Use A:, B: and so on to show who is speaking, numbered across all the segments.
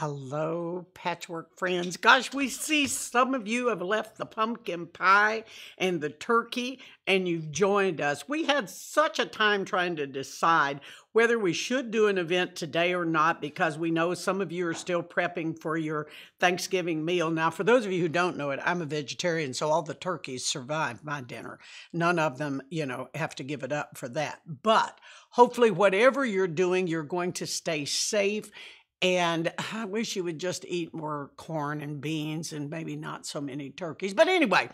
A: Hello, patchwork friends. Gosh, we see some of you have left the pumpkin pie and the turkey and you've joined us. We had such a time trying to decide whether we should do an event today or not because we know some of you are still prepping for your Thanksgiving meal. Now, for those of you who don't know it, I'm a vegetarian, so all the turkeys survive my dinner. None of them, you know, have to give it up for that. But hopefully, whatever you're doing, you're going to stay safe and I wish you would just eat more corn and beans and maybe not so many turkeys. But anyway,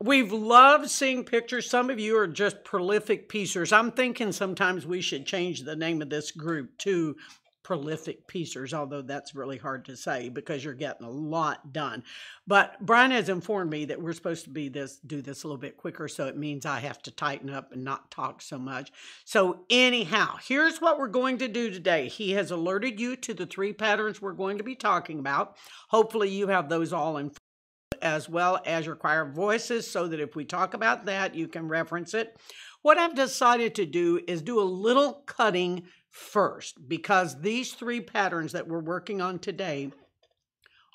A: we've loved seeing pictures. Some of you are just prolific piecers. I'm thinking sometimes we should change the name of this group to prolific piecers, although that's really hard to say because you're getting a lot done. But Brian has informed me that we're supposed to be this do this a little bit quicker, so it means I have to tighten up and not talk so much. So anyhow, here's what we're going to do today. He has alerted you to the three patterns we're going to be talking about. Hopefully you have those all in as well as your choir voices so that if we talk about that, you can reference it. What I've decided to do is do a little cutting first because these three patterns that we're working on today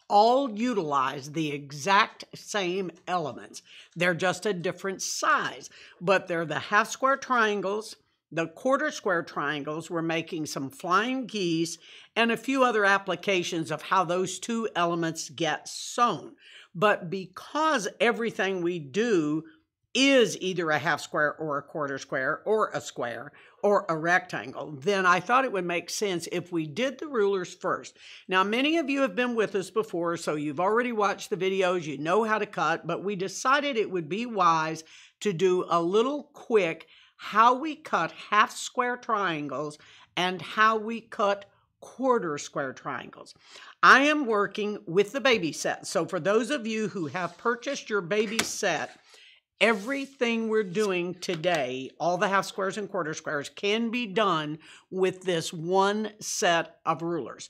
A: all utilize the exact same elements. They're just a different size, but they're the half square triangles, the quarter square triangles. We're making some flying geese and a few other applications of how those two elements get sewn. But because everything we do is either a half square or a quarter square or a square or a rectangle, then I thought it would make sense if we did the rulers first. Now, many of you have been with us before, so you've already watched the videos, you know how to cut, but we decided it would be wise to do a little quick how we cut half square triangles and how we cut quarter square triangles. I am working with the baby set. So for those of you who have purchased your baby set, everything we're doing today, all the half squares and quarter squares, can be done with this one set of rulers.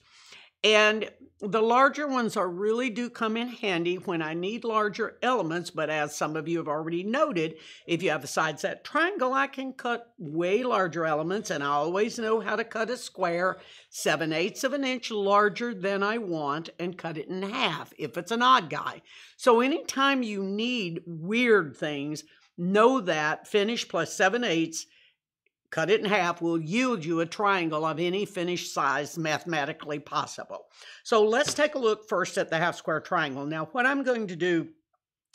A: And the larger ones are really do come in handy when I need larger elements, but as some of you have already noted, if you have a side set triangle, I can cut way larger elements, and I always know how to cut a square 7 eighths of an inch larger than I want and cut it in half if it's an odd guy. So anytime you need weird things, know that finish plus 7 eighths cut it in half will yield you a triangle of any finished size mathematically possible. So let's take a look first at the half square triangle. Now what I'm going to do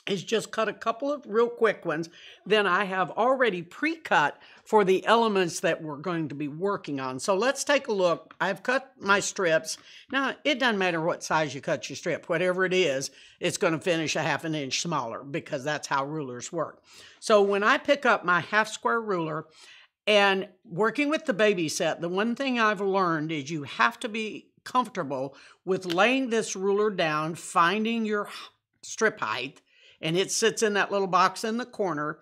A: is just cut a couple of real quick ones. Then I have already pre-cut for the elements that we're going to be working on. So let's take a look. I've cut my strips. Now, it doesn't matter what size you cut your strip. Whatever it is, it's going to finish a half an inch smaller because that's how rulers work. So when I pick up my half square ruler, and working with the baby set, the one thing I've learned is you have to be comfortable with laying this ruler down, finding your strip height, and it sits in that little box in the corner.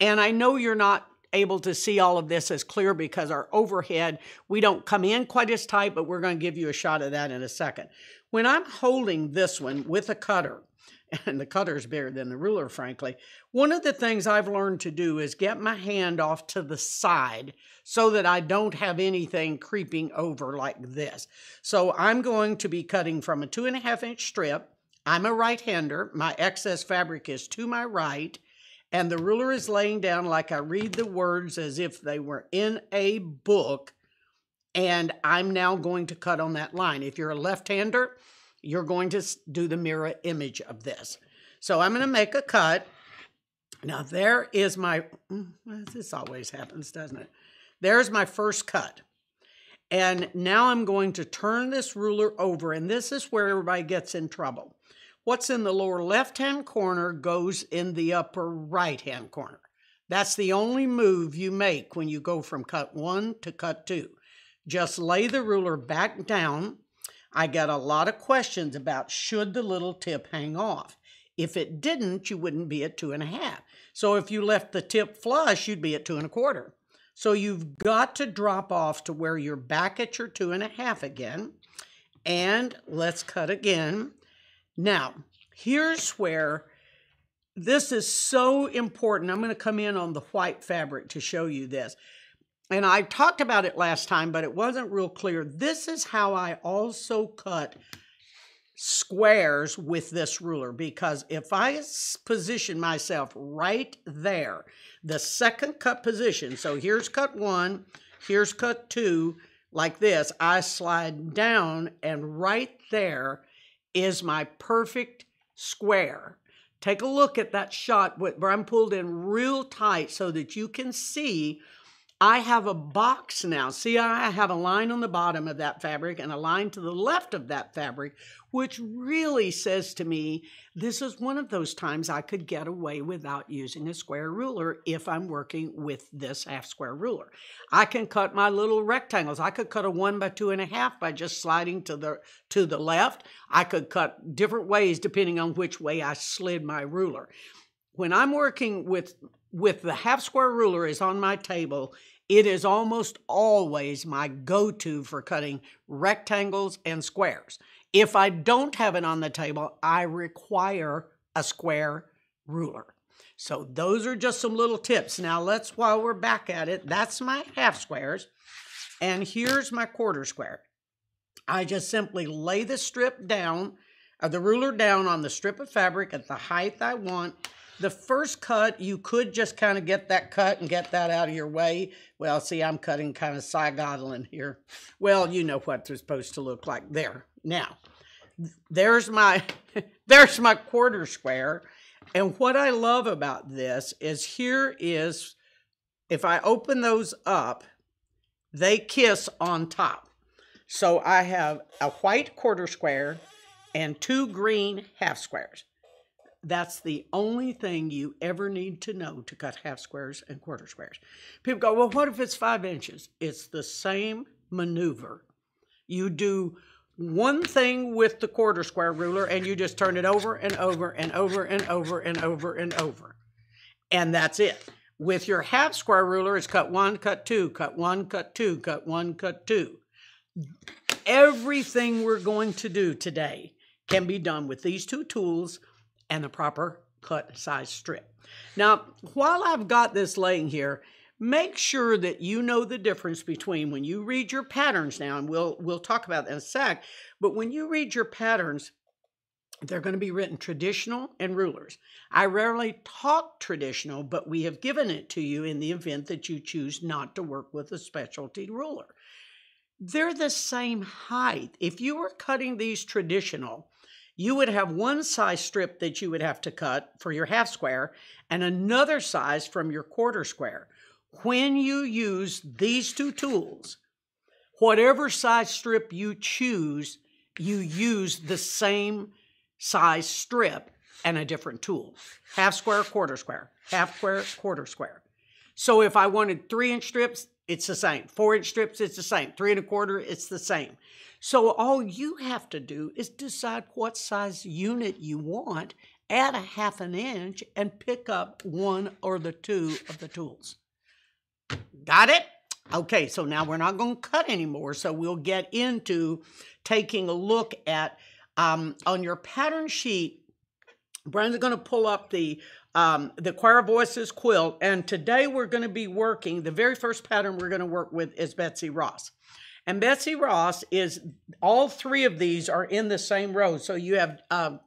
A: And I know you're not able to see all of this as clear because our overhead, we don't come in quite as tight, but we're going to give you a shot of that in a second. When I'm holding this one with a cutter, and the cutter's bigger than the ruler, frankly. One of the things I've learned to do is get my hand off to the side so that I don't have anything creeping over like this. So I'm going to be cutting from a two and a half inch strip. I'm a right hander. My excess fabric is to my right, and the ruler is laying down like I read the words as if they were in a book. And I'm now going to cut on that line. If you're a left hander, you're going to do the mirror image of this. So I'm going to make a cut. Now there is my, mm, this always happens, doesn't it? There's my first cut. And now I'm going to turn this ruler over, and this is where everybody gets in trouble. What's in the lower left-hand corner goes in the upper right-hand corner. That's the only move you make when you go from cut one to cut two. Just lay the ruler back down I got a lot of questions about should the little tip hang off. If it didn't, you wouldn't be at two and a half. So if you left the tip flush, you'd be at two and a quarter. So you've got to drop off to where you're back at your two and a half again. And let's cut again. Now, here's where this is so important. I'm going to come in on the white fabric to show you this. And I talked about it last time, but it wasn't real clear. This is how I also cut squares with this ruler because if I position myself right there, the second cut position, so here's cut one, here's cut two, like this, I slide down and right there is my perfect square. Take a look at that shot where I'm pulled in real tight so that you can see I have a box now. See, I have a line on the bottom of that fabric and a line to the left of that fabric, which really says to me, this is one of those times I could get away without using a square ruler if I'm working with this half square ruler. I can cut my little rectangles. I could cut a one by two and a half by just sliding to the, to the left. I could cut different ways depending on which way I slid my ruler. When I'm working with with the half square ruler is on my table, it is almost always my go to for cutting rectangles and squares. If I don't have it on the table, I require a square ruler. So those are just some little tips. Now let's, while we're back at it, that's my half squares. And here's my quarter square. I just simply lay the strip down, or the ruler down on the strip of fabric at the height I want, the first cut, you could just kind of get that cut and get that out of your way. Well, see, I'm cutting kind of side here. Well, you know what they're supposed to look like there. Now, there's my, there's my quarter square. And what I love about this is here is, if I open those up, they kiss on top. So I have a white quarter square and two green half squares. That's the only thing you ever need to know to cut half squares and quarter squares. People go, well, what if it's five inches? It's the same maneuver. You do one thing with the quarter square ruler and you just turn it over and over and over and over and over and over. And that's it. With your half square ruler, it's cut one, cut two, cut one, cut two, cut one, cut two. Everything we're going to do today can be done with these two tools and the proper cut size strip. Now, while I've got this laying here, make sure that you know the difference between when you read your patterns now, and we'll we'll talk about that in a sec, but when you read your patterns, they're going to be written traditional and rulers. I rarely talk traditional, but we have given it to you in the event that you choose not to work with a specialty ruler. They're the same height. If you were cutting these traditional, you would have one size strip that you would have to cut for your half square and another size from your quarter square. When you use these two tools, whatever size strip you choose, you use the same size strip and a different tool. Half square, quarter square, half square, quarter square. So if I wanted three inch strips, it's the same. Four inch strips, it's the same. Three and a quarter, it's the same. So all you have to do is decide what size unit you want, add a half an inch, and pick up one or the two of the tools. Got it? Okay, so now we're not going to cut anymore, so we'll get into taking a look at, um, on your pattern sheet, Brian's going to pull up the um, the Choir Voices quilt, and today we're going to be working, the very first pattern we're going to work with is Betsy Ross. And Betsy Ross is, all three of these are in the same row. So you have um,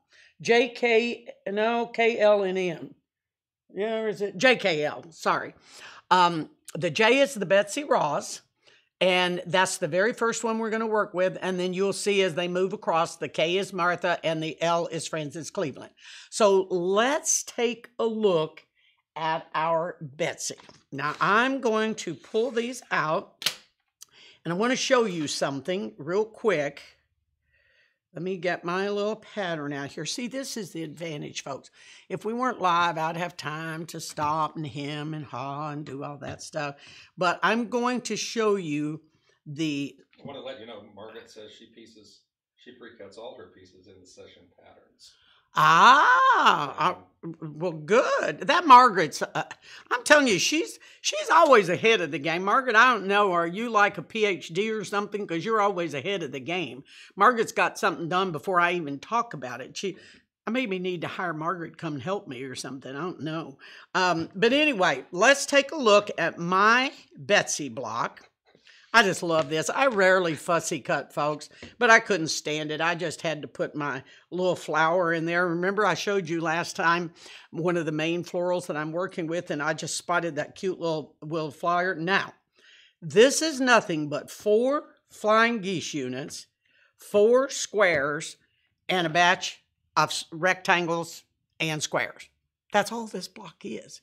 A: JK, no, KL and M. Yeah, or is it JKL? Sorry. Um, the J is the Betsy Ross, and that's the very first one we're going to work with. And then you'll see as they move across, the K is Martha and the L is Frances Cleveland. So let's take a look at our Betsy. Now I'm going to pull these out and I want to show you something real quick. Let me get my little pattern out here. See, this is the advantage, folks. If we weren't live, I'd have time to stop and hem and haw and do all that stuff. But I'm going to show you the...
B: I want to let you know, Margaret says she pieces, she pre-cuts all her pieces in the session patterns.
A: Ah, well, good. That Margaret's. Uh, I'm telling you, she's she's always ahead of the game. Margaret, I don't know, are you like a PhD or something? Because you're always ahead of the game. Margaret's got something done before I even talk about it. She, I maybe need to hire Margaret come help me or something. I don't know. Um, but anyway, let's take a look at my Betsy block. I just love this. I rarely fussy cut, folks, but I couldn't stand it. I just had to put my little flower in there. Remember, I showed you last time one of the main florals that I'm working with, and I just spotted that cute little, little flower. Now, this is nothing but four flying geese units, four squares, and a batch of rectangles and squares. That's all this block is.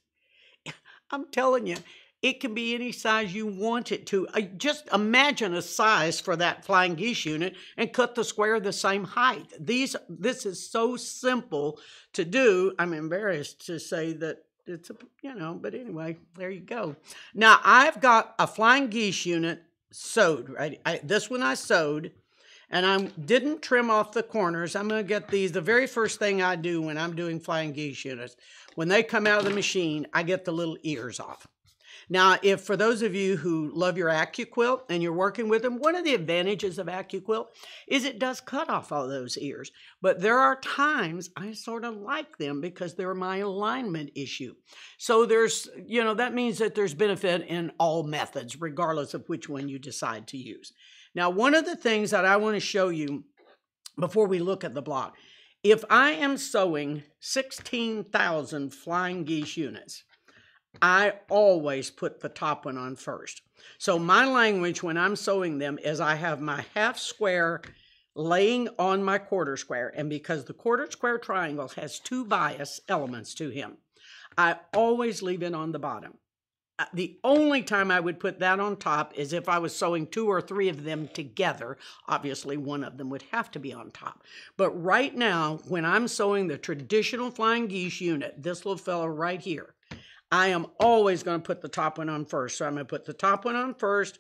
A: I'm telling you, it can be any size you want it to. just imagine a size for that flying geese unit and cut the square the same height. These, this is so simple to do. I'm embarrassed to say that it's a, you know, but anyway, there you go. Now I've got a flying geese unit sewed, right? I, this one I sewed and I didn't trim off the corners. I'm going to get these. The very first thing I do when I'm doing flying geese units, when they come out of the machine, I get the little ears off. Now, if for those of you who love your AccuQuilt and you're working with them, one of the advantages of AccuQuilt is it does cut off all those ears. But there are times I sort of like them because they're my alignment issue. So there's, you know, that means that there's benefit in all methods, regardless of which one you decide to use. Now, one of the things that I want to show you before we look at the block, if I am sewing 16,000 flying geese units, I always put the top one on first. So my language when I'm sewing them is I have my half square laying on my quarter square. And because the quarter square triangle has two bias elements to him, I always leave it on the bottom. Uh, the only time I would put that on top is if I was sewing two or three of them together. Obviously, one of them would have to be on top. But right now, when I'm sewing the traditional flying geese unit, this little fellow right here, I am always going to put the top one on first. So I'm going to put the top one on first.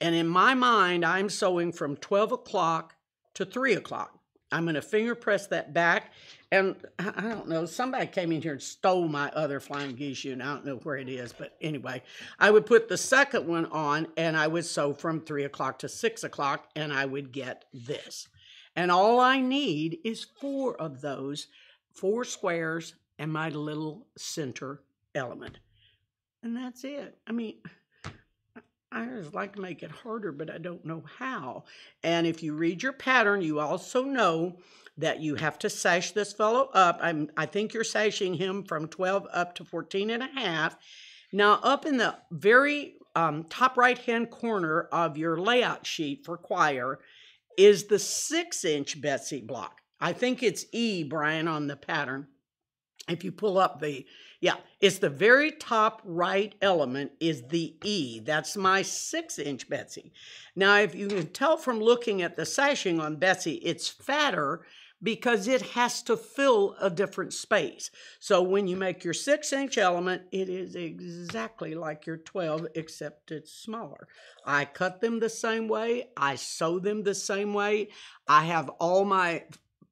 A: And in my mind, I'm sewing from 12 o'clock to 3 o'clock. I'm going to finger press that back. And I don't know, somebody came in here and stole my other flying geese unit. I don't know where it is, but anyway, I would put the second one on and I would sew from 3 o'clock to 6 o'clock and I would get this. And all I need is four of those, four squares and my little center element. And that's it. I mean, I just like to make it harder, but I don't know how. And if you read your pattern, you also know that you have to sash this fellow up. I'm, I think you're sashing him from 12 up to 14 and a half. Now, up in the very um, top right-hand corner of your layout sheet for choir is the six-inch Betsy block. I think it's E, Brian, on the pattern. If you pull up the yeah, it's the very top right element is the E. That's my six inch Betsy. Now, if you can tell from looking at the sashing on Betsy, it's fatter because it has to fill a different space. So when you make your six inch element, it is exactly like your 12, except it's smaller. I cut them the same way. I sew them the same way. I have all my,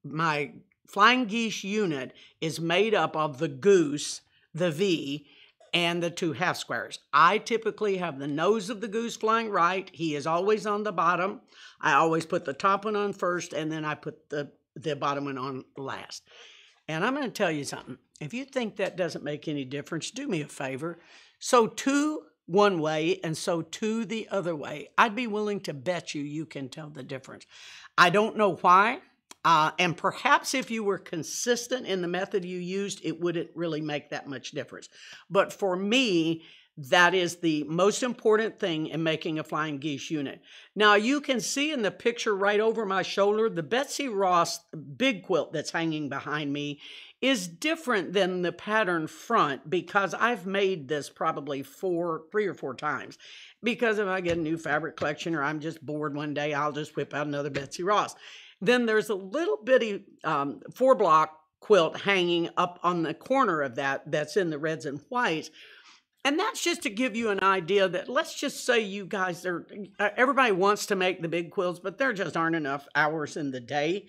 A: my flying geese unit is made up of the goose the V, and the two half squares. I typically have the nose of the goose flying right. He is always on the bottom. I always put the top one on first, and then I put the, the bottom one on last. And I'm going to tell you something. If you think that doesn't make any difference, do me a favor. Sew two one way and sew two the other way. I'd be willing to bet you you can tell the difference. I don't know why. Uh, and perhaps if you were consistent in the method you used, it wouldn't really make that much difference. But for me, that is the most important thing in making a flying geese unit. Now you can see in the picture right over my shoulder, the Betsy Ross big quilt that's hanging behind me is different than the pattern front because I've made this probably four, three or four times. Because if I get a new fabric collection or I'm just bored one day, I'll just whip out another Betsy Ross. Then there's a little bitty um, four block quilt hanging up on the corner of that that's in the reds and whites. And that's just to give you an idea that let's just say you guys are, uh, everybody wants to make the big quilts, but there just aren't enough hours in the day.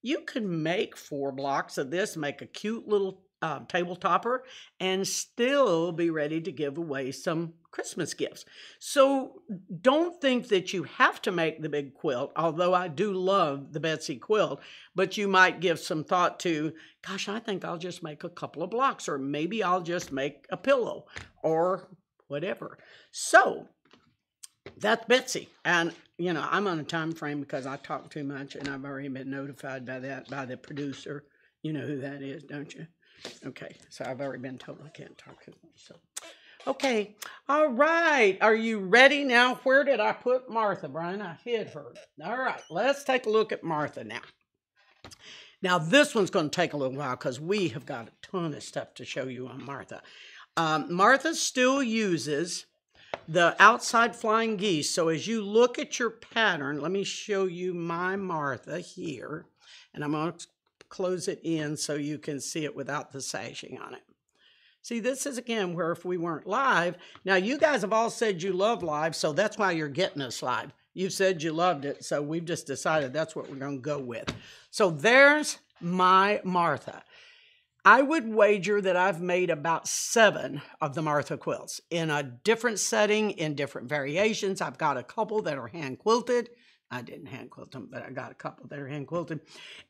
A: You can make four blocks of this, make a cute little uh, table topper, and still be ready to give away some Christmas gifts. So don't think that you have to make the big quilt, although I do love the Betsy quilt, but you might give some thought to, gosh, I think I'll just make a couple of blocks, or maybe I'll just make a pillow, or whatever. So that's Betsy. And, you know, I'm on a time frame because I talk too much and I've already been notified by that by the producer. You know who that is, don't you? Okay, so I've already been told I can't talk as much. So, okay, all right. Are you ready now? Where did I put Martha, Brian? I hid her. All right, let's take a look at Martha now. Now, this one's going to take a little while because we have got a ton of stuff to show you on Martha. Um, Martha still uses the outside flying geese. So as you look at your pattern, let me show you my Martha here. And I'm going to close it in so you can see it without the sashing on it. See, this is again where if we weren't live, now you guys have all said you love live, so that's why you're getting us live. You've said you loved it, so we've just decided that's what we're going to go with. So there's my Martha. I would wager that I've made about seven of the Martha quilts in a different setting, in different variations. I've got a couple that are hand quilted. I didn't hand quilt them, but I got a couple that are hand quilted.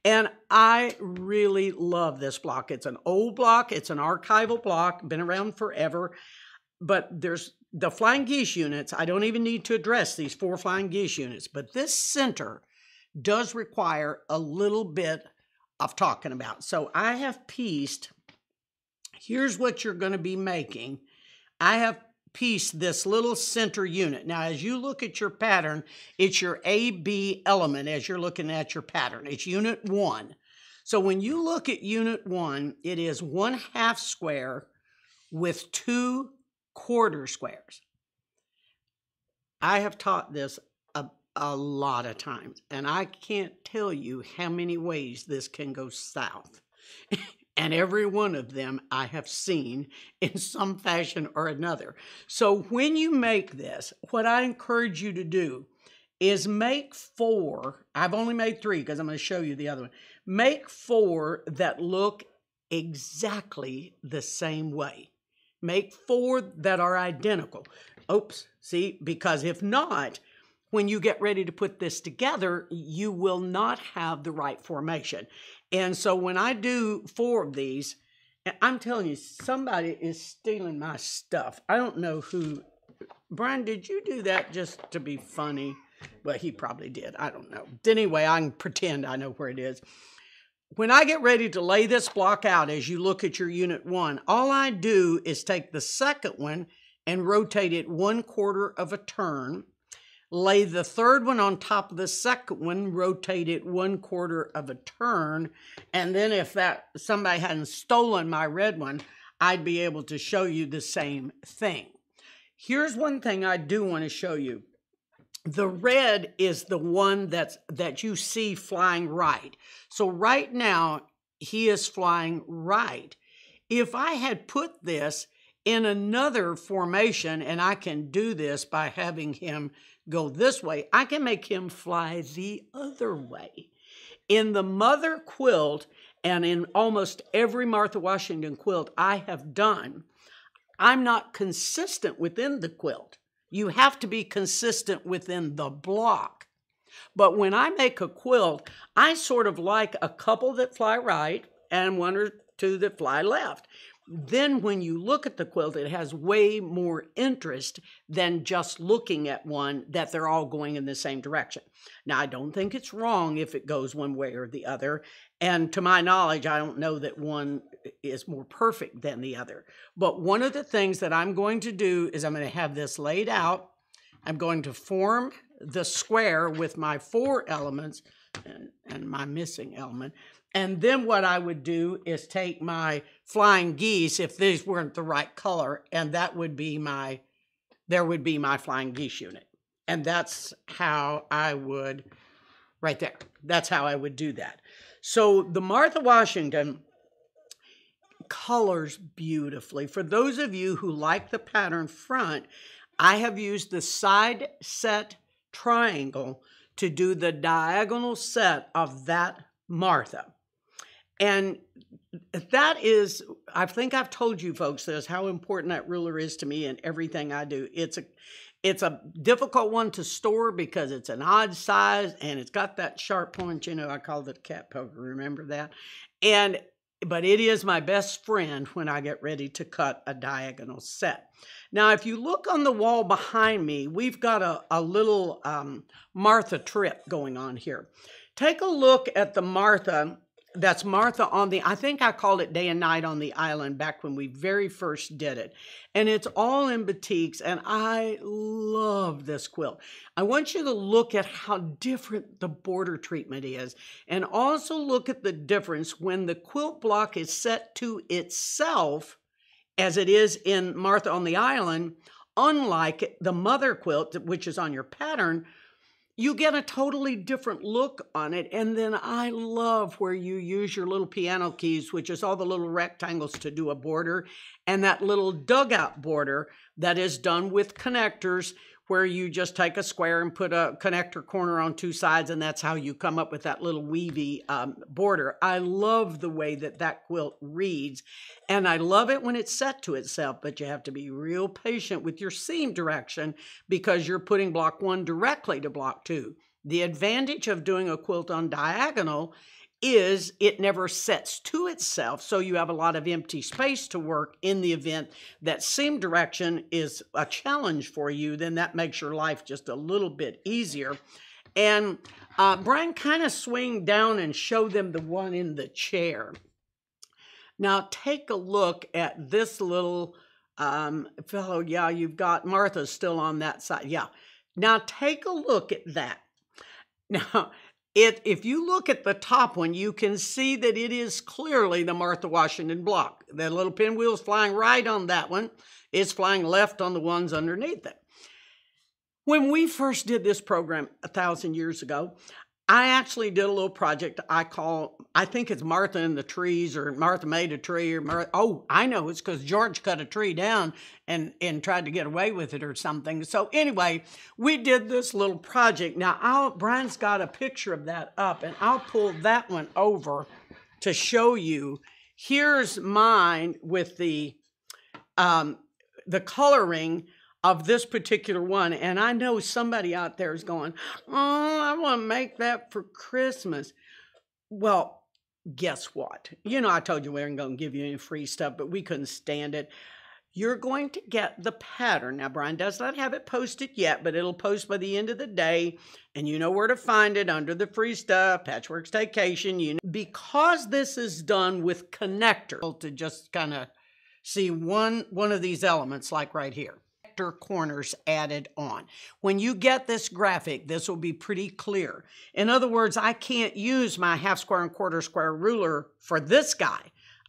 A: And I really love this block. It's an old block, it's an archival block, been around forever. But there's the flying geese units. I don't even need to address these four flying geese units, but this center does require a little bit of talking about. So I have pieced, here's what you're going to be making. I have pieced this little center unit. Now, as you look at your pattern, it's your AB element as you're looking at your pattern. It's unit one. So when you look at unit one, it is one half square with two quarter squares. I have taught this a, a lot of times. And I can't tell you how many ways this can go south. and every one of them I have seen in some fashion or another. So when you make this, what I encourage you to do is make four. I've only made three because I'm going to show you the other one. Make four that look exactly the same way. Make four that are identical. Oops, see, because if not, when you get ready to put this together, you will not have the right formation. And so when I do four of these, I'm telling you, somebody is stealing my stuff. I don't know who. Brian, did you do that just to be funny? Well, he probably did. I don't know. Anyway, I can pretend I know where it is. When I get ready to lay this block out as you look at your unit one, all I do is take the second one and rotate it one quarter of a turn lay the third one on top of the second one, rotate it one quarter of a turn, and then if that somebody hadn't stolen my red one, I'd be able to show you the same thing. Here's one thing I do want to show you. The red is the one that's that you see flying right. So right now he is flying right. If I had put this in another formation, and I can do this by having him go this way, I can make him fly the other way. In the mother quilt, and in almost every Martha Washington quilt I have done, I'm not consistent within the quilt. You have to be consistent within the block. But when I make a quilt, I sort of like a couple that fly right and one or two that fly left then when you look at the quilt, it has way more interest than just looking at one that they're all going in the same direction. Now, I don't think it's wrong if it goes one way or the other. And to my knowledge, I don't know that one is more perfect than the other. But one of the things that I'm going to do is I'm going to have this laid out. I'm going to form the square with my four elements and, and my missing element. And then what I would do is take my flying geese, if these weren't the right color, and that would be my, there would be my flying geese unit. And that's how I would, right there, that's how I would do that. So the Martha Washington colors beautifully. For those of you who like the pattern front, I have used the side set triangle to do the diagonal set of that Martha. And that is, I think I've told you folks this, how important that ruler is to me in everything I do. It's a, it's a difficult one to store because it's an odd size and it's got that sharp point. You know, I called it cat poker. Remember that? And but it is my best friend when I get ready to cut a diagonal set. Now, if you look on the wall behind me, we've got a, a little um, Martha trip going on here. Take a look at the Martha that's Martha on the, I think I called it Day and Night on the Island back when we very first did it. And it's all in batiks, and I love this quilt. I want you to look at how different the border treatment is, and also look at the difference when the quilt block is set to itself, as it is in Martha on the Island, unlike the mother quilt, which is on your pattern, you get a totally different look on it. And then I love where you use your little piano keys, which is all the little rectangles to do a border, and that little dugout border that is done with connectors where you just take a square and put a connector corner on two sides, and that's how you come up with that little weavy um, border. I love the way that that quilt reads, and I love it when it's set to itself, but you have to be real patient with your seam direction because you're putting block one directly to block two. The advantage of doing a quilt on diagonal is it never sets to itself. So you have a lot of empty space to work in the event that seam direction is a challenge for you, then that makes your life just a little bit easier. And uh, Brian kind of swing down and show them the one in the chair. Now take a look at this little um, fellow. Yeah, you've got Martha still on that side. Yeah. Now take a look at that. Now, it, if you look at the top one, you can see that it is clearly the Martha Washington block. That little pinwheel is flying right on that one. It's flying left on the ones underneath it. When we first did this program a thousand years ago, I actually did a little project I call, I think it's Martha in the Trees or Martha Made a Tree or Martha, oh, I know it's because George cut a tree down and, and tried to get away with it or something. So anyway, we did this little project. Now, I'll, Brian's got a picture of that up and I'll pull that one over to show you. Here's mine with the, um, the coloring of this particular one. And I know somebody out there is going, Oh, I want to make that for Christmas. Well, guess what? You know, I told you we weren't going to give you any free stuff, but we couldn't stand it. You're going to get the pattern. Now, Brian does not have it posted yet, but it'll post by the end of the day. And you know where to find it under the free stuff, Patchwork Staycation. You know, because this is done with connector to just kind of see one one of these elements like right here corners added on. When you get this graphic, this will be pretty clear. In other words, I can't use my half square and quarter square ruler for this guy.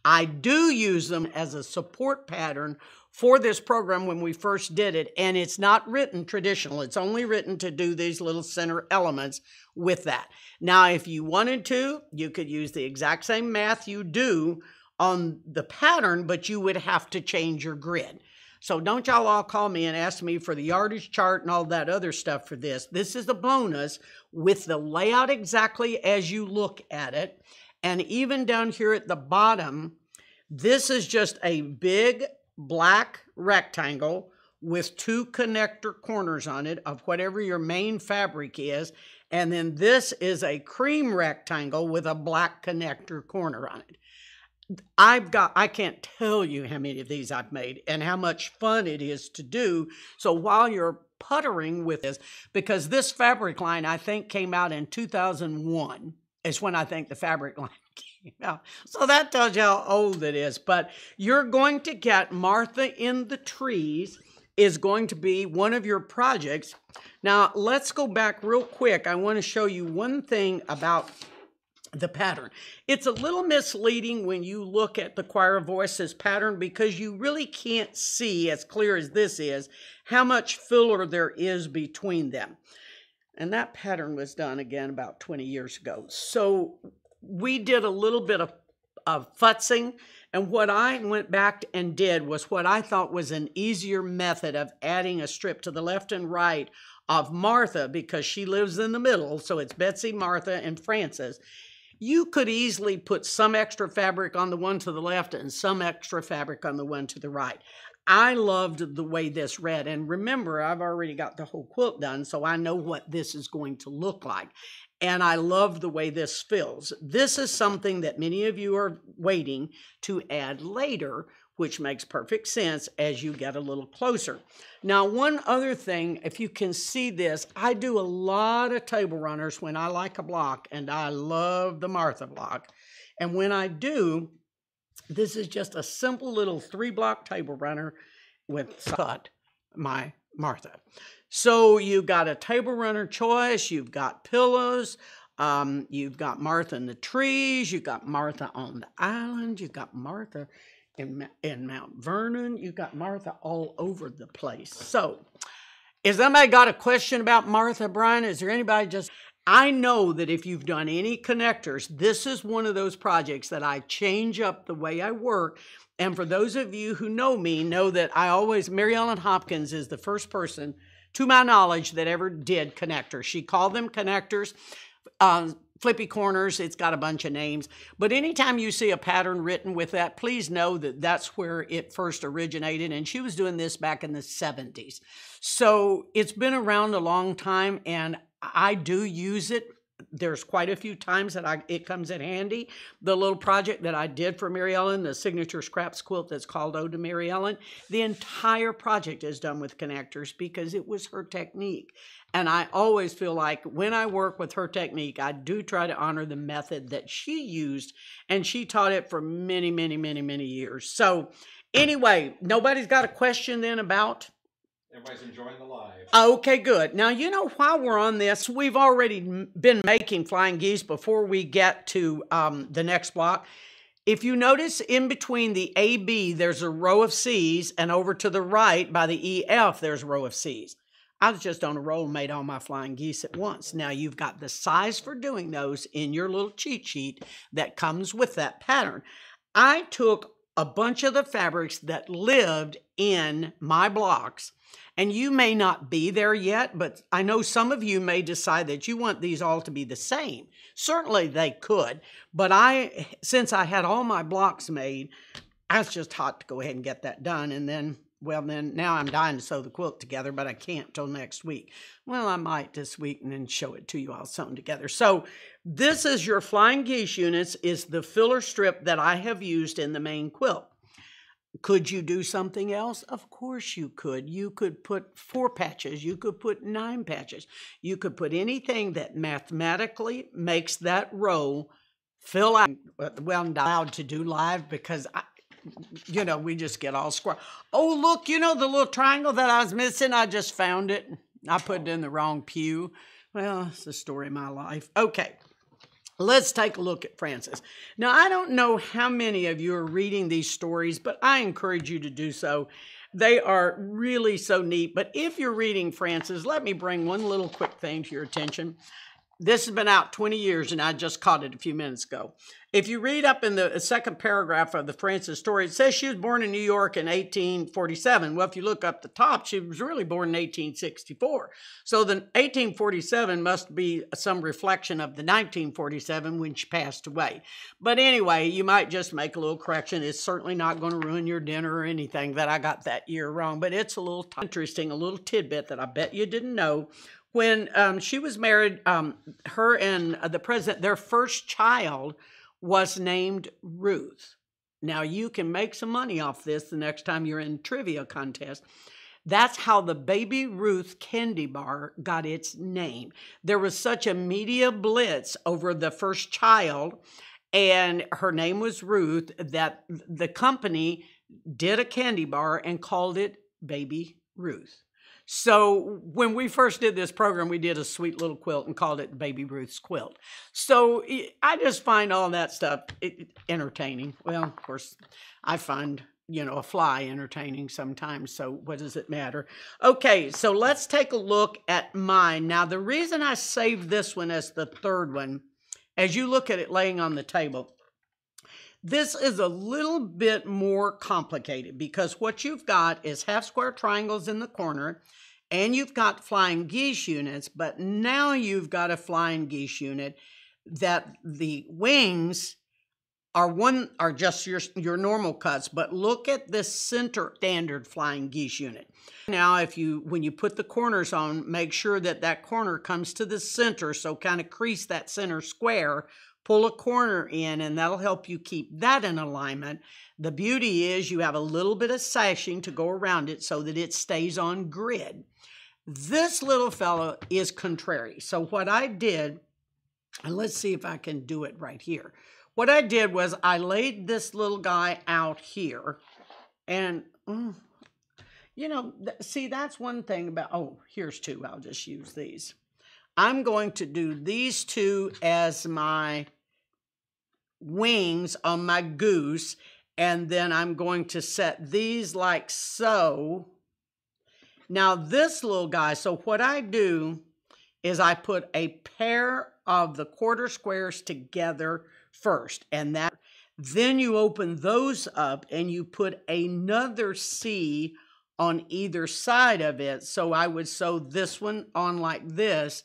A: I do use them as a support pattern for this program when we first did it, and it's not written traditional. It's only written to do these little center elements with that. Now, if you wanted to, you could use the exact same math you do on the pattern, but you would have to change your grid. So don't y'all all call me and ask me for the yardage chart and all that other stuff for this. This is a bonus with the layout exactly as you look at it. And even down here at the bottom, this is just a big black rectangle with two connector corners on it of whatever your main fabric is. And then this is a cream rectangle with a black connector corner on it. I've got, I can't tell you how many of these I've made and how much fun it is to do. So while you're puttering with this, because this fabric line I think came out in 2001 is when I think the fabric line came out. So that tells you how old it is. But you're going to get Martha in the Trees is going to be one of your projects. Now, let's go back real quick. I want to show you one thing about the pattern. It's a little misleading when you look at the choir voices pattern because you really can't see, as clear as this is, how much filler there is between them. And that pattern was done again about 20 years ago. So we did a little bit of, of futzing. And what I went back and did was what I thought was an easier method of adding a strip to the left and right of Martha because she lives in the middle. So it's Betsy, Martha, and Frances you could easily put some extra fabric on the one to the left and some extra fabric on the one to the right. I loved the way this read. And remember, I've already got the whole quilt done, so I know what this is going to look like. And I love the way this fills. This is something that many of you are waiting to add later, which makes perfect sense as you get a little closer. Now, one other thing, if you can see this, I do a lot of table runners when I like a block, and I love the Martha block. And when I do, this is just a simple little three block table runner with cut my Martha. So you've got a table runner choice, you've got pillows, um, you've got Martha in the trees, you've got Martha on the island, you've got Martha in, in Mount Vernon, you've got Martha all over the place. So, is anybody got a question about Martha, Brian? Is there anybody just I know that if you've done any connectors, this is one of those projects that I change up the way I work. And for those of you who know me, know that I always, Mary Ellen Hopkins is the first person, to my knowledge, that ever did connectors. She called them connectors. Uh, flippy corners, it's got a bunch of names. But anytime you see a pattern written with that, please know that that's where it first originated. And she was doing this back in the 70s. So it's been around a long time, and I do use it. There's quite a few times that I it comes in handy. The little project that I did for Mary Ellen, the signature scraps quilt that's called Ode to Mary Ellen, the entire project is done with connectors because it was her technique. And I always feel like when I work with her technique, I do try to honor the method that she used, and she taught it for many, many, many, many years. So, anyway, nobody's got a question then about
B: Everybody's enjoying the live.
A: Okay, good. Now, you know, while we're on this, we've already been making flying geese before we get to um, the next block. If you notice in between the AB, there's a row of C's, and over to the right by the EF, there's a row of C's. I was just on a roll and made all my flying geese at once. Now you've got the size for doing those in your little cheat sheet that comes with that pattern. I took a bunch of the fabrics that lived in my blocks and you may not be there yet, but I know some of you may decide that you want these all to be the same. Certainly they could, but I, since I had all my blocks made, I was just hot to go ahead and get that done. And then, well, then now I'm dying to sew the quilt together, but I can't till next week. Well, I might this week and then show it to you all sewn together. So this is your Flying Geese units, is the filler strip that I have used in the main quilt. Could you do something else? Of course you could. You could put four patches. You could put nine patches. You could put anything that mathematically makes that row fill out. Uh, well, I'm allowed to do live because I, you know, we just get all square. Oh, look, you know the little triangle that I was missing? I just found it. I put it in the wrong pew. Well, it's the story of my life. Okay. Let's take a look at Frances. Now, I don't know how many of you are reading these stories, but I encourage you to do so. They are really so neat. But if you're reading Frances, let me bring one little quick thing to your attention. This has been out 20 years, and I just caught it a few minutes ago. If you read up in the second paragraph of the Frances story, it says she was born in New York in 1847. Well, if you look up the top, she was really born in 1864. So the 1847 must be some reflection of the 1947 when she passed away. But anyway, you might just make a little correction. It's certainly not going to ruin your dinner or anything that I got that year wrong, but it's a little interesting, a little tidbit that I bet you didn't know when um, she was married, um, her and uh, the president, their first child was named Ruth. Now you can make some money off this the next time you're in trivia contest. That's how the Baby Ruth candy bar got its name. There was such a media blitz over the first child, and her name was Ruth, that the company did a candy bar and called it Baby Ruth. So when we first did this program, we did a sweet little quilt and called it Baby Ruth's Quilt. So I just find all that stuff entertaining. Well, of course, I find you know, a fly entertaining sometimes. So what does it matter? Okay, so let's take a look at mine. Now, the reason I saved this one as the third one, as you look at it laying on the table, this is a little bit more complicated because what you've got is half square triangles in the corner and you've got flying geese units, but now you've got a flying geese unit that the wings are one are just your your normal cuts, but look at this center standard flying geese unit. Now, if you when you put the corners on, make sure that that corner comes to the center, so kind of crease that center square. Pull a corner in, and that'll help you keep that in alignment. The beauty is you have a little bit of sashing to go around it so that it stays on grid. This little fellow is contrary. So what I did, and let's see if I can do it right here. What I did was I laid this little guy out here and, mm, you know, see, that's one thing about, oh, here's two. I'll just use these. I'm going to do these two as my wings on my goose. And then I'm going to set these like so. Now, this little guy, so what I do is I put a pair of the quarter squares together first, and that then you open those up and you put another C on either side of it. So I would sew this one on like this.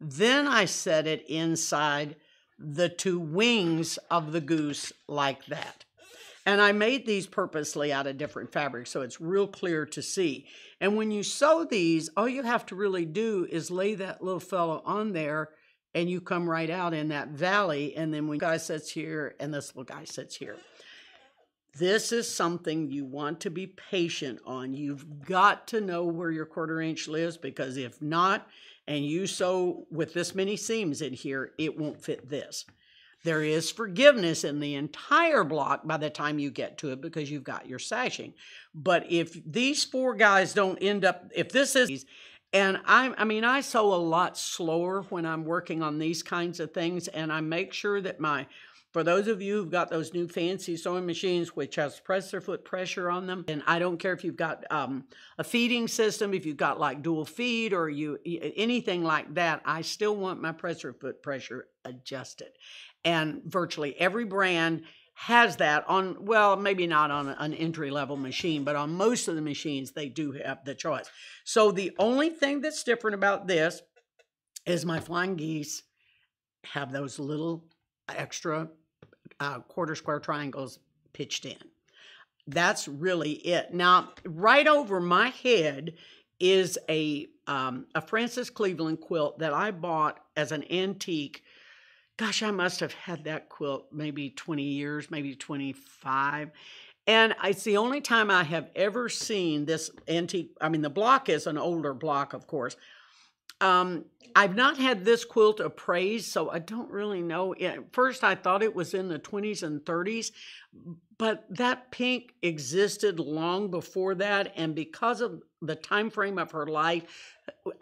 A: Then I set it inside the two wings of the goose like that. And I made these purposely out of different fabrics so it's real clear to see. And when you sew these, all you have to really do is lay that little fellow on there and you come right out in that valley. And then when guy sits here and this little guy sits here. This is something you want to be patient on. You've got to know where your quarter inch lives because if not, and you sew with this many seams in here, it won't fit this. There is forgiveness in the entire block by the time you get to it because you've got your sashing. But if these four guys don't end up, if this is and I, I mean, I sew a lot slower when I'm working on these kinds of things, and I make sure that my, for those of you who've got those new fancy sewing machines which has presser foot pressure on them, and I don't care if you've got um, a feeding system, if you've got like dual feed or you anything like that, I still want my presser foot pressure adjusted. And virtually every brand has that on well maybe not on an entry level machine but on most of the machines they do have the choice so the only thing that's different about this is my flying geese have those little extra uh, quarter square triangles pitched in that's really it now right over my head is a um, a Frances Cleveland quilt that i bought as an antique gosh, I must have had that quilt maybe 20 years, maybe 25. And it's the only time I have ever seen this antique. I mean, the block is an older block, of course. Um, I've not had this quilt appraised, so I don't really know. At first, I thought it was in the 20s and 30s, but that pink existed long before that, and because of the time frame of her life,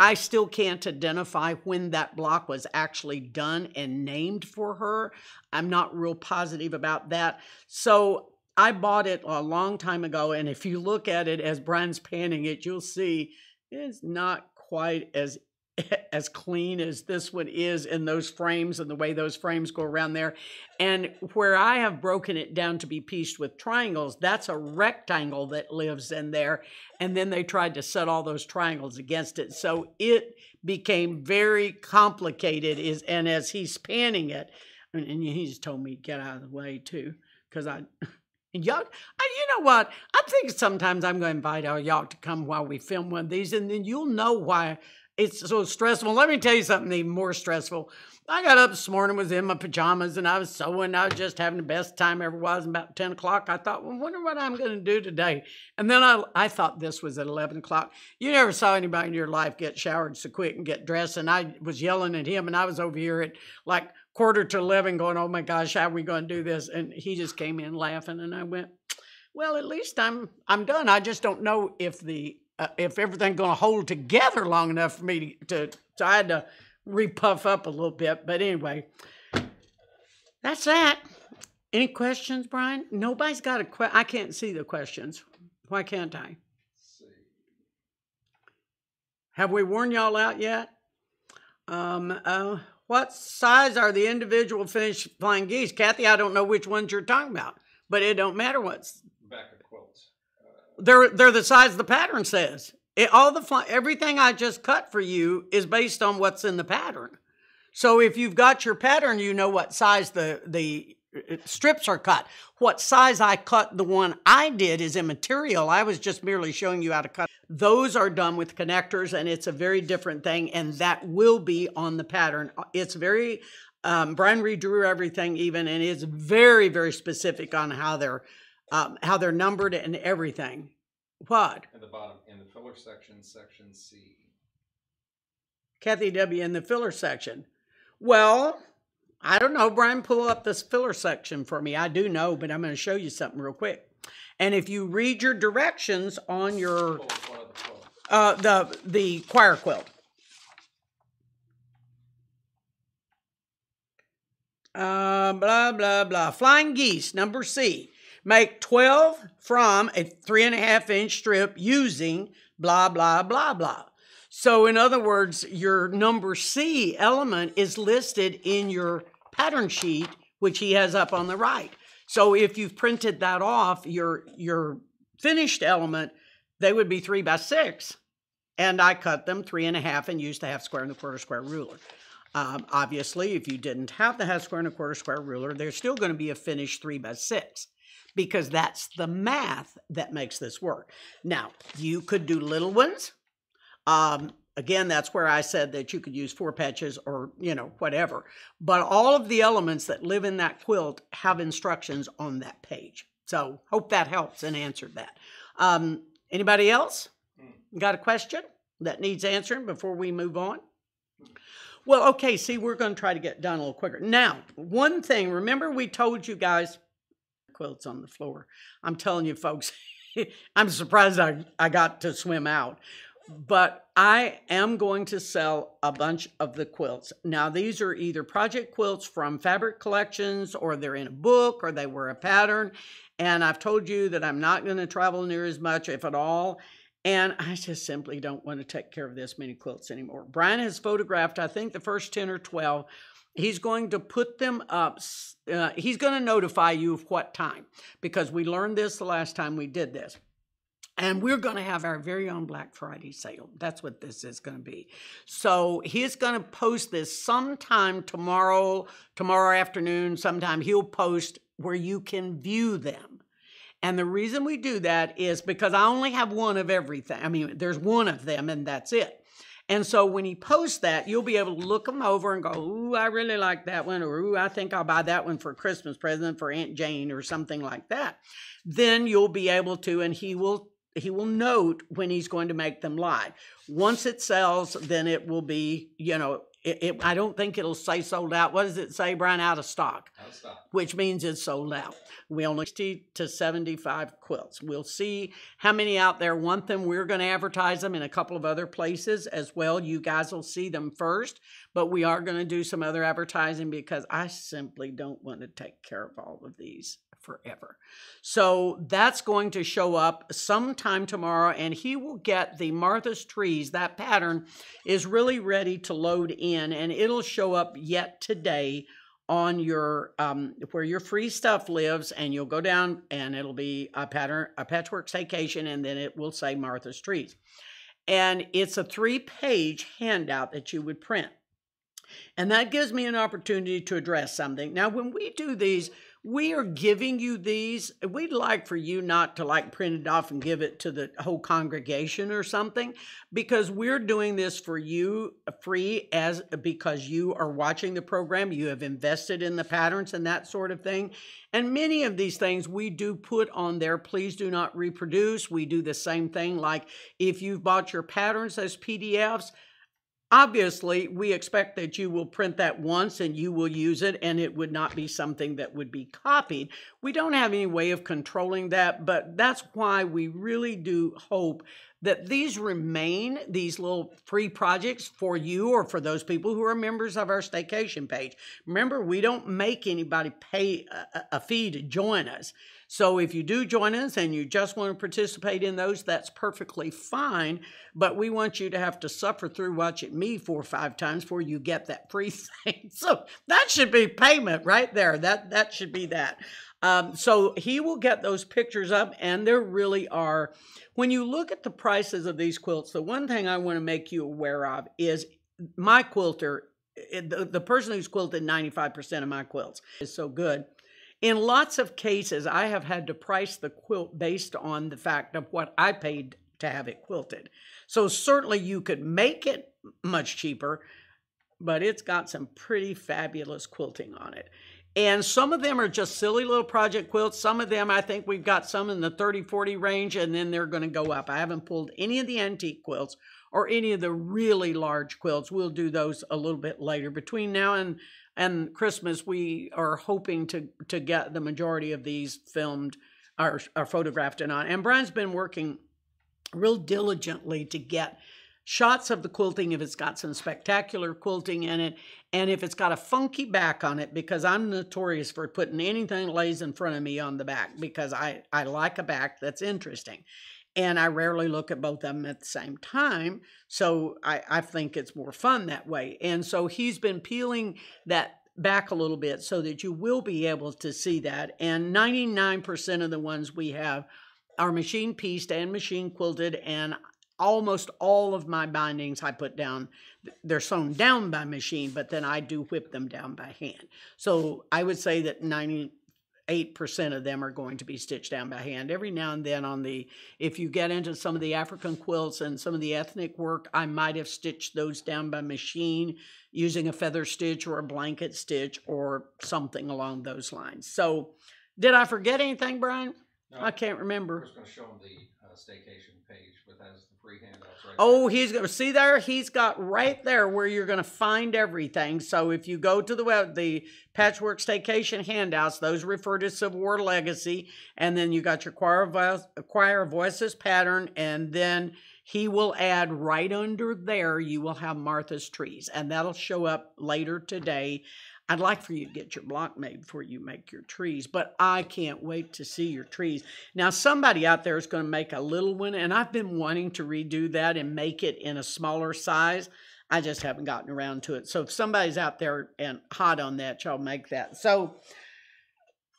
A: I still can't identify when that block was actually done and named for her. I'm not real positive about that. So I bought it a long time ago, and if you look at it as Brian's panning it, you'll see it's not quite as as clean as this one is in those frames and the way those frames go around there. And where I have broken it down to be pieced with triangles, that's a rectangle that lives in there. And then they tried to set all those triangles against it. So it became very complicated is and as he's panning it, and he's told me get out of the way too, because I y'all, you know what? I think sometimes I'm going to invite our y'all to come while we film one of these, and then you'll know why it's so stressful. Let me tell you something even more stressful. I got up this morning, was in my pajamas, and I was sewing. I was just having the best time ever was. About 10 o'clock, I thought, well, wonder what I'm going to do today. And then I, I thought this was at 11 o'clock. You never saw anybody in your life get showered so quick and get dressed. And I was yelling at him, and I was over here at like quarter to 11 going, oh my gosh, how are we going to do this? And he just came in laughing, and I went, well, at least I'm I'm done. I just don't know if the uh, if everything's going to hold together long enough for me to, to, so I had to repuff up a little bit. But anyway, that's that. Any questions, Brian? Nobody's got a question. I can't see the questions. Why can't I? Have we worn y'all out yet? Um, uh, what size are the individual finished flying geese? Kathy, I don't know which ones you're talking about, but it don't matter what's they're they're the size the pattern says. It, all the everything I just cut for you is based on what's in the pattern. So if you've got your pattern, you know what size the the uh, strips are cut. What size I cut the one I did is immaterial. I was just merely showing you how to cut. Those are done with connectors and it's a very different thing and that will be on the pattern. It's very um, Brian redrew everything even and it's very very specific on how they're um, how they're numbered and everything. What?
B: At the bottom, in the filler section, section C.
A: Kathy W. in the filler section. Well, I don't know. Brian, pull up this filler section for me. I do know, but I'm going to show you something real quick. And if you read your directions on your
B: Pull up one of the
A: uh, the the choir quilt. Uh, blah blah blah. Flying geese, number C. Make twelve from a three and a half inch strip using blah blah blah blah. So, in other words, your number C element is listed in your pattern sheet, which he has up on the right. So, if you've printed that off, your your finished element, they would be three by six and I cut them three and a half and used the half square and the quarter square ruler. Um, obviously, if you didn't have the half square and a quarter square ruler, there's still going to be a finished three by six because that's the math that makes this work. Now, you could do little ones. Um, again, that's where I said that you could use four patches or, you know, whatever. But all of the elements that live in that quilt have instructions on that page. So, hope that helps and answered that. Um, anybody else? Got a question that needs answering before we move on? Well, okay, see, we're going to try to get done a little quicker. Now, one thing, remember we told you guys, quilts on the floor. I'm telling you, folks, I'm surprised I, I got to swim out. But I am going to sell a bunch of the quilts. Now, these are either project quilts from fabric collections, or they're in a book, or they were a pattern. And I've told you that I'm not going to travel near as much, if at all. And I just simply don't want to take care of this many quilts anymore. Brian has photographed, I think, the first 10 or 12. He's going to put them up. Uh, he's going to notify you of what time because we learned this the last time we did this. And we're going to have our very own Black Friday sale. That's what this is going to be. So he's going to post this sometime tomorrow, tomorrow afternoon, sometime he'll post where you can view them. And the reason we do that is because I only have one of everything. I mean, there's one of them and that's it. And so when he posts that, you'll be able to look them over and go, Ooh, I really like that one, or Ooh, I think I'll buy that one for Christmas present for Aunt Jane or something like that. Then you'll be able to, and he will he will note when he's going to make them live. Once it sells, then it will be, you know, it, it, I don't think it'll say sold out. What does it say, Brian? Out of stock
B: Out of stock.
A: which means it's sold out. We only 60 to 75 quilts. We'll see how many out there want them. We're going to advertise them in a couple of other places as well. You guys will see them first, but we are going to do some other advertising because I simply don't want to take care of all of these forever. So that's going to show up sometime tomorrow, and he will get the Martha's Trees. That pattern is really ready to load in, and it'll show up yet today on your um, where your free stuff lives, and you'll go down, and it'll be a pattern, a patchwork staycation, and then it will say Martha's Trees, and it's a three-page handout that you would print. And that gives me an opportunity to address something. Now, when we do these, we are giving you these. We'd like for you not to like print it off and give it to the whole congregation or something, because we're doing this for you uh, free as because you are watching the program, you have invested in the patterns and that sort of thing. And many of these things we do put on there. Please do not reproduce. We do the same thing. Like if you've bought your patterns as PDFs, obviously we expect that you will print that once and you will use it and it would not be something that would be copied. We don't have any way of controlling that but that's why we really do hope that these remain these little free projects for you or for those people who are members of our staycation page remember we don't make anybody pay a, a fee to join us so if you do join us and you just want to participate in those, that's perfectly fine. But we want you to have to suffer through watching me four or five times before you get that free thing. So that should be payment right there. That that should be that. Um, so he will get those pictures up, and there really are. When you look at the prices of these quilts, the one thing I want to make you aware of is my quilter the, the person who's quilted 95% of my quilts is so good. In lots of cases, I have had to price the quilt based on the fact of what I paid to have it quilted. So certainly you could make it much cheaper, but it's got some pretty fabulous quilting on it. And some of them are just silly little project quilts. Some of them, I think we've got some in the 30, 40 range, and then they're going to go up. I haven't pulled any of the antique quilts or any of the really large quilts. We'll do those a little bit later. Between now and and Christmas, we are hoping to to get the majority of these filmed or, or photographed and on. And Brian's been working real diligently to get shots of the quilting if it's got some spectacular quilting in it and if it's got a funky back on it because i'm notorious for putting anything lays in front of me on the back because i i like a back that's interesting. And i rarely look at both of them at the same time so i i think it's more fun that way. And so he's been peeling that back a little bit so that you will be able to see that. And 99% of the ones we have are machine pieced and machine quilted and almost all of my bindings I put down, they're sewn down by machine, but then I do whip them down by hand. So I would say that 98% of them are going to be stitched down by hand. Every now and then on the, if you get into some of the African quilts and some of the ethnic work, I might have stitched those down by machine using a feather stitch or a blanket stitch or something along those lines. So did I forget anything, Brian?
B: No,
A: I can't remember.
B: gonna show them the uh, staycation page has the free handouts right
A: Oh,
B: there.
A: he's going to see there. He's got right there where you're going to find everything. So if you go to the web, the Patchwork Staycation handouts, those refer to Civil War legacy, and then you got your choir of, choir voices pattern, and then he will add right under there. You will have Martha's trees, and that'll show up later today. I'd like for you to get your block made before you make your trees, but I can't wait to see your trees. Now, somebody out there is going to make a little one, and I've been wanting to redo that and make it in a smaller size. I just haven't gotten around to it. So if somebody's out there and hot on that, y'all make that. So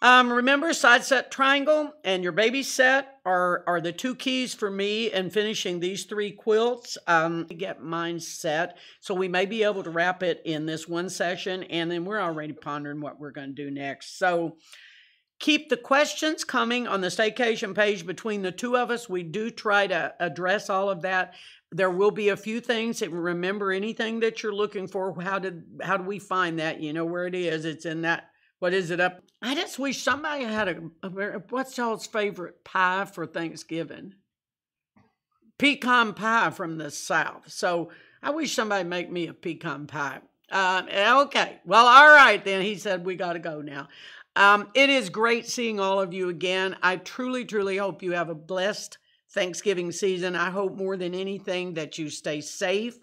A: um, remember, side set triangle and your baby set are, are the two keys for me in finishing these three quilts. Um, get mine set, so we may be able to wrap it in this one session, and then we're already pondering what we're going to do next. So keep the questions coming on the staycation page between the two of us. We do try to address all of that. There will be a few things remember anything that you're looking for. How did how do we find that? You know where it is. It's in that what is it up? I just wish somebody had a, a what's y'all's favorite pie for Thanksgiving? Pecan pie from the South. So I wish somebody make me a pecan pie. Um, okay, well, all right then. He said we got to go now. Um, it is great seeing all of you again. I truly, truly hope you have a blessed Thanksgiving season. I hope more than anything that you stay safe.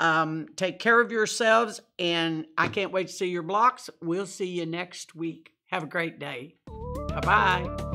A: Um, take care of yourselves, and I can't wait to see your blocks. We'll see you next week. Have a great day. Bye bye.